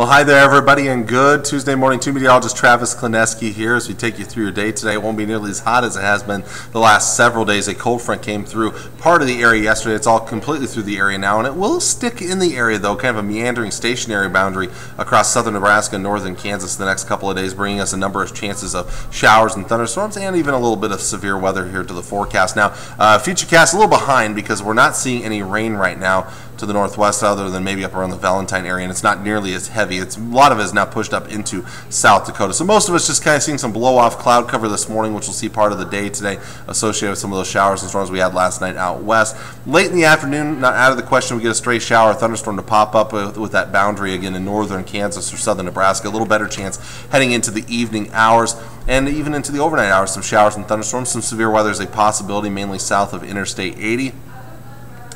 Well, hi there, everybody, and good Tuesday morning. Two meteorologist Travis Klanecky here as we take you through your day today. It won't be nearly as hot as it has been the last several days. A cold front came through part of the area yesterday. It's all completely through the area now, and it will stick in the area, though, kind of a meandering stationary boundary across southern Nebraska and northern Kansas the next couple of days, bringing us a number of chances of showers and thunderstorms and even a little bit of severe weather here to the forecast. Now, uh, Futurecast a little behind because we're not seeing any rain right now to the northwest, other than maybe up around the Valentine area, and it's not nearly as heavy. It's a lot of it is now pushed up into South Dakota. So most of us just kind of seeing some blow off cloud cover this morning, which we'll see part of the day today associated with some of those showers and storms we had last night out west. Late in the afternoon, not out of the question, we get a stray shower, thunderstorm to pop up with, with that boundary again in northern Kansas or southern Nebraska. A little better chance heading into the evening hours and even into the overnight hours. Some showers and thunderstorms. Some severe weather is a possibility, mainly south of Interstate 80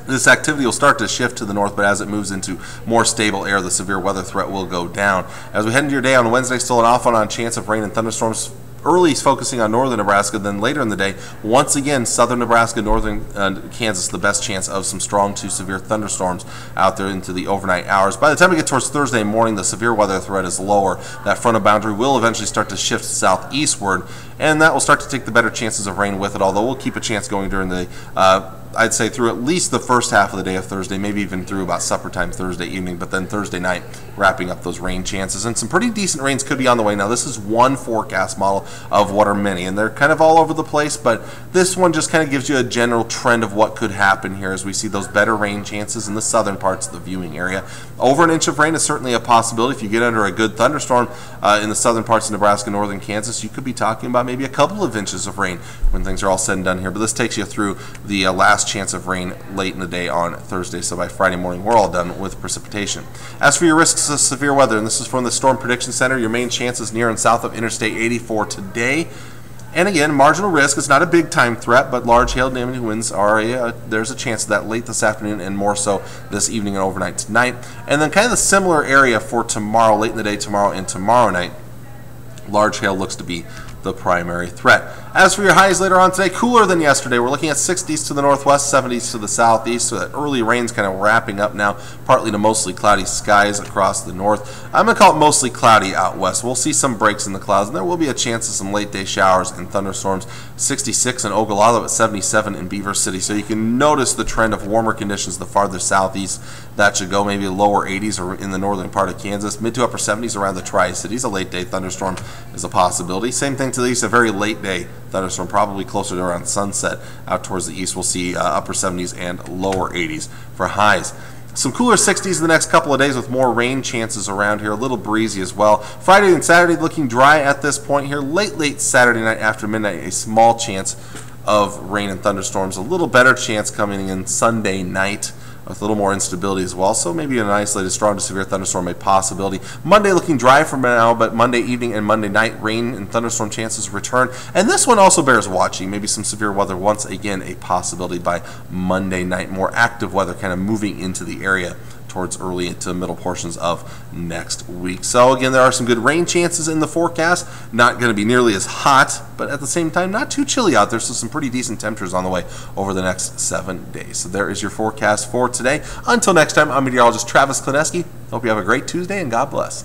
this activity will start to shift to the north, but as it moves into more stable air, the severe weather threat will go down. As we head into your day on Wednesday, still an off on on chance of rain and thunderstorms early focusing on northern Nebraska, then later in the day, once again, southern Nebraska, northern uh, Kansas, the best chance of some strong to severe thunderstorms out there into the overnight hours. By the time we get towards Thursday morning, the severe weather threat is lower. That frontal boundary will eventually start to shift southeastward, and that will start to take the better chances of rain with it, although we'll keep a chance going during the uh, I'd say through at least the first half of the day of Thursday, maybe even through about supper time Thursday evening, but then Thursday night wrapping up those rain chances. And some pretty decent rains could be on the way. Now, this is one forecast model of what are many, and they're kind of all over the place, but this one just kind of gives you a general trend of what could happen here as we see those better rain chances in the southern parts of the viewing area. Over an inch of rain is certainly a possibility. If you get under a good thunderstorm uh, in the southern parts of Nebraska, northern Kansas, you could be talking about maybe a couple of inches of rain when things are all said and done here. But this takes you through the uh, last last chance of rain late in the day on Thursday, so by Friday morning we're all done with precipitation. As for your risks of severe weather, and this is from the Storm Prediction Center, your main chances near and south of Interstate 84 today. And again, marginal risk. It's not a big time threat, but large hail damage winds are a, uh, there's a chance of that late this afternoon and more so this evening and overnight tonight. And then kind of the similar area for tomorrow, late in the day tomorrow and tomorrow night. Large hail looks to be the primary threat. As for your highs later on today, cooler than yesterday. We're looking at 60s to the northwest, 70s to the southeast. So that early rain's kind of wrapping up now, partly to mostly cloudy skies across the north. I'm going to call it mostly cloudy out west. We'll see some breaks in the clouds, and there will be a chance of some late day showers and thunderstorms. 66 in Ogallala, at 77 in Beaver City. So you can notice the trend of warmer conditions the farther southeast. That should go maybe lower 80s or in the northern part of Kansas. Mid to upper 70s around the Tri Cities. A late day thunderstorm is a possibility. Same thing to the east, a very late day thunderstorm, probably closer to around sunset out towards the east. We'll see uh, upper 70s and lower 80s for highs. Some cooler 60s in the next couple of days with more rain chances around here, a little breezy as well. Friday and Saturday looking dry at this point here. Late, late Saturday night after midnight, a small chance of rain and thunderstorms. A little better chance coming in Sunday night with a little more instability as well. So maybe an isolated strong to severe thunderstorm a possibility. Monday looking dry for now, but Monday evening and Monday night rain and thunderstorm chances return. And this one also bears watching. Maybe some severe weather once again a possibility by Monday night. More active weather kind of moving into the area towards early into middle portions of next week. So again, there are some good rain chances in the forecast. Not going to be nearly as hot, but at the same time, not too chilly out there. So some pretty decent temperatures on the way over the next seven days. So there is your forecast for today. Until next time, I'm meteorologist Travis Klanecky. Hope you have a great Tuesday and God bless.